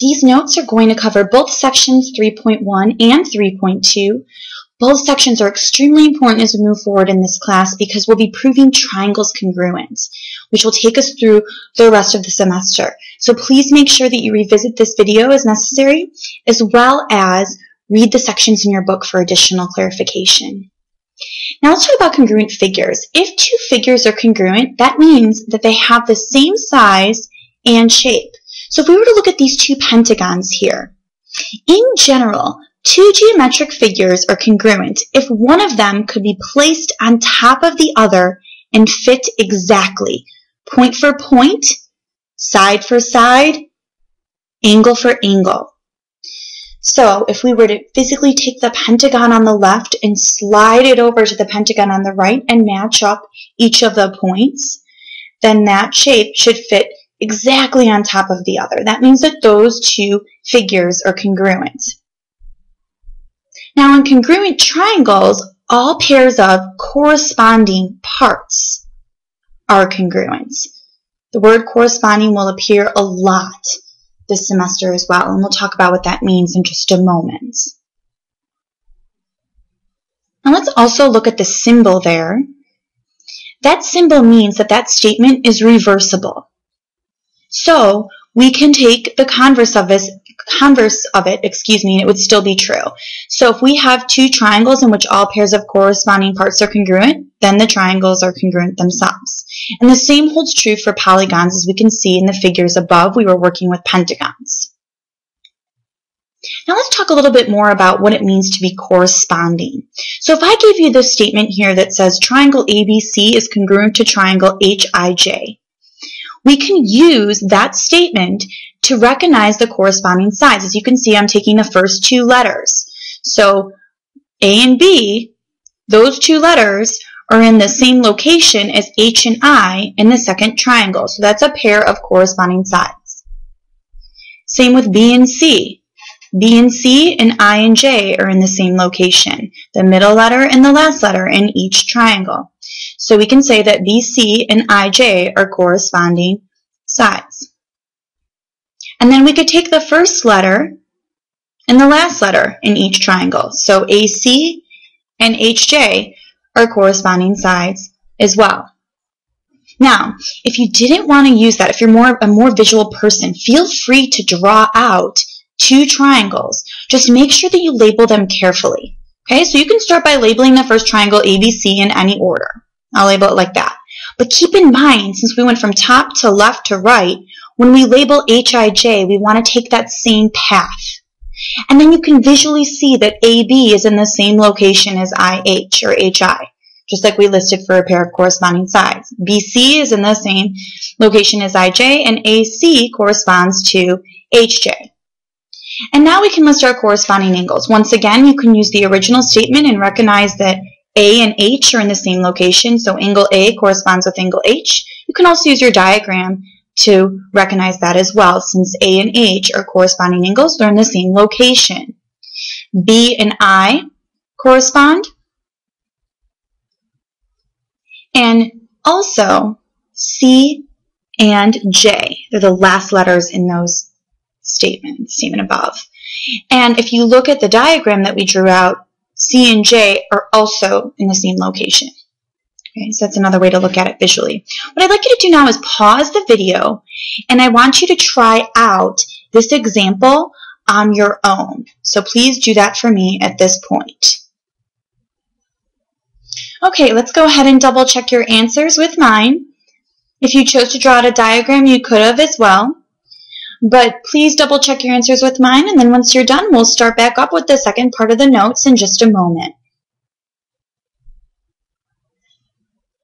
These notes are going to cover both sections 3.1 and 3.2. Both sections are extremely important as we move forward in this class because we'll be proving triangles congruent, which will take us through the rest of the semester. So please make sure that you revisit this video as necessary, as well as read the sections in your book for additional clarification. Now let's talk about congruent figures. If two figures are congruent, that means that they have the same size and shape. So if we were to look at these two pentagons here, in general, two geometric figures are congruent if one of them could be placed on top of the other and fit exactly, point for point, side for side, angle for angle. So if we were to physically take the pentagon on the left and slide it over to the pentagon on the right and match up each of the points, then that shape should fit exactly on top of the other. That means that those two figures are congruent. Now in congruent triangles, all pairs of corresponding parts are congruent. The word corresponding will appear a lot this semester as well, and we'll talk about what that means in just a moment. Now let's also look at the symbol there. That symbol means that that statement is reversible. So we can take the converse of this converse of it, excuse me, and it would still be true. So if we have two triangles in which all pairs of corresponding parts are congruent, then the triangles are congruent themselves. And the same holds true for polygons as we can see in the figures above. We were working with pentagons. Now let's talk a little bit more about what it means to be corresponding. So if I give you this statement here that says triangle ABC is congruent to triangle HIJ, we can use that statement to recognize the corresponding sides. As you can see, I'm taking the first two letters. So A and B, those two letters are in the same location as H and I in the second triangle. So that's a pair of corresponding sides. Same with B and C. B and C and I and J are in the same location, the middle letter and the last letter in each triangle. So we can say that BC and IJ are corresponding sides. And then we could take the first letter and the last letter in each triangle. So AC and HJ are corresponding sides as well. Now, if you didn't want to use that, if you're more a more visual person, feel free to draw out two triangles. Just make sure that you label them carefully. Okay, so you can start by labeling the first triangle ABC in any order. I'll label it like that. But keep in mind, since we went from top to left to right, when we label HIJ, we want to take that same path. And then you can visually see that AB is in the same location as IH or HI, just like we listed for a pair of corresponding sides. BC is in the same location as IJ, and AC corresponds to HJ. And now we can list our corresponding angles. Once again, you can use the original statement and recognize that A and H are in the same location, so angle A corresponds with angle H. You can also use your diagram to recognize that as well, since A and H are corresponding angles, they're in the same location. B and I correspond. And also, C and J, they're the last letters in those statements, statement above. And if you look at the diagram that we drew out, C and J are also in the same location. Okay, so that's another way to look at it visually. What I'd like you to do now is pause the video and I want you to try out this example on your own. So please do that for me at this point. Okay, let's go ahead and double check your answers with mine. If you chose to draw out a diagram, you could have as well. But please double check your answers with mine, and then once you're done, we'll start back up with the second part of the notes in just a moment.